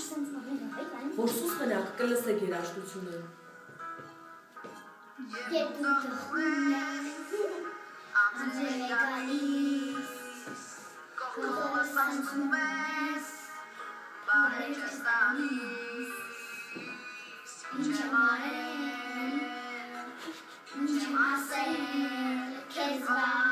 որ սուս մնաք կլսե երաշտությունը։ Երբ դու տխում ես, անձել է գալիս, կողոս անցում ես, բարեր չես տալիս, ինչ եմ արել, ինչ եմ ասել, կեզ վար,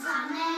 Sometimes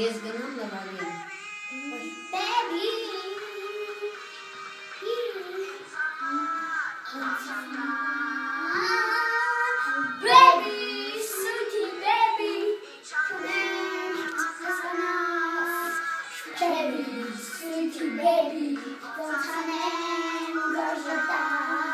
Yes, ganun na ba yan? Süt gibi bir vatanım gözüden